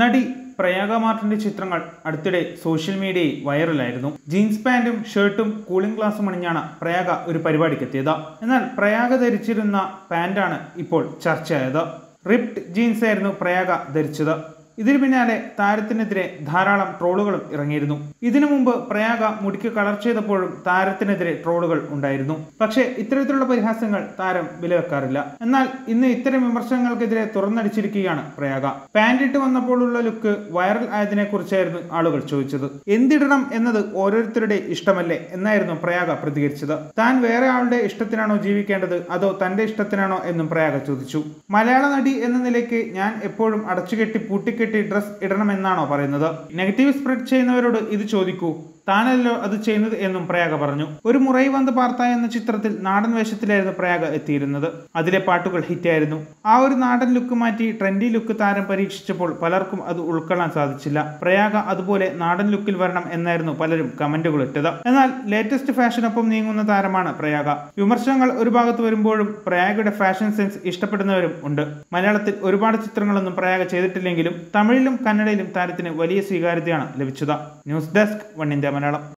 നടി പ്രയാഗ മാർട്ടിന്റെ ചിത്രങ്ങൾ അടുത്തിടെ സോഷ്യൽ മീഡിയയിൽ വൈറലായിരുന്നു. ജീൻസ് പാന്റും ഷർട്ടും കൂളിംഗ് ഗ്ലാസും അണിഞ്ഞാണ് പ്രയാഗ ഒരു പരിപാടിക്ക് എത്തിയത് എന്നാൽ പ്രയാഗ ധരിച്ചിരുന്ന പാന്റാണ് ഇപ്പോൾ ചർച്ചയായത്. റിപ്റ്റ് ജീൻസ് ആയിരുന്നു പ്രയാഗ ധരിച്ചത്. ഇതിനു പിന്നാലെ താരത്തിനെതിരെ ധാരാളം ട്രോളുകളും ഇറങ്ങിയിരുന്നു. ഇതിനു മുമ്പ് പ്രയാഗ മുടിക്ക് കളർ ചെയ്തപ്പോഴും താരത്തിനെതിരെ ട്രോളുകൾ ഉണ്ടായിരുന്നു. പക്ഷേ ഇത്തരത്തിലുള്ള പരിഹാസങ്ങൾ താരം വിലവെക്കാറില്ല. എന്നാൽ ഇന്ന് ഇത്തരം വിമർശനങ്ങൾക്കെതിരെ തുറന്നടിച്ചിരിക്കുകയാണ് പ്രയാഗ. പാന്റ് ഇട്ട് വന്നപ്പോഴുള്ള ലുക്ക് വൈറൽ ആയതിനെ കുറിച്ചായിരുന്നു ആളുകൾ ചോദിച്ചത്. എന്തിടണം എന്നത് ഓരോരുത്തരുടെ ഇഷ്ടമല്ലേ? എന്നായിരുന്നു പ്രയാഗ പ്രതികരിച്ചത്. താൻ വേറെ ആളുടെ ഇഷ്ടത്തിനാണോ ജീവിക്കേണ്ടത്? അതോ തന്റെ ഇഷ്ടത്തിനാണോ? എന്നും പ്രയാഗ ചോദിച്ചു. മലയാള നടി എന്ന നിലയ്ക്ക് ഞാൻ എപ്പോഴും അടച്ചുകെട്ടി പൂട്ടിക്കെട്ടി ഡ്രസ് ഇടണമെന്നാണോ പറയുന്നത്? നെഗറ്റീവ് സ്പ്രെഡ് ചെയ്യുന്നവരോട് ഇത് ചോദിക്കൂ. താനല്ലോ അത് ചെയ്യുന്നത് എന്നും പ്രയാഗ പറഞ്ഞു. ഒരു മുറൈ വന്ന് പാർത്ത എന്ന ചിത്രത്തിൽ നാടൻ വേഷത്തിലായിരുന്നു പ്രയാഗ എത്തിയിരുന്നത്. അതിലെ പാട്ടുകൾ ഹിറ്റായിരുന്നു. ആ ഒരു നാടൻ ലുക്ക് മാറ്റി ട്രെൻഡി ലുക്ക് താരം പരീക്ഷിച്ചപ്പോൾ പലർക്കും അത് ഉൾക്കൊള്ളാൻ സാധിച്ചില്ല. പ്രയാഗ അതുപോലെ നാടൻ ലുക്കിൽ വരണം എന്നായിരുന്നു പലരും കമന്റുകൾ ഇട്ടത്. എന്നാൽ ലേറ്റസ്റ്റ് ഫാഷനൊപ്പം നീങ്ങുന്ന താരമാണ് പ്രയാഗ. വിമർശനങ്ങൾ ഒരു ഭാഗത്ത് വരുമ്പോഴും പ്രയാഗയുടെ ഫാഷൻ സെൻസ് ഇഷ്ടപ്പെടുന്നവരും ഉണ്ട്. മലയാളത്തിൽ ഒരുപാട് ചിത്രങ്ങളൊന്നും പ്രയാഗ ചെയ്തിട്ടില്ലെങ്കിലും തമിഴിലും കന്നഡയിലും താരത്തിന് വലിയ സ്വീകാര്യതയാണ് ലഭിച്ചത്. News desk one Malayalam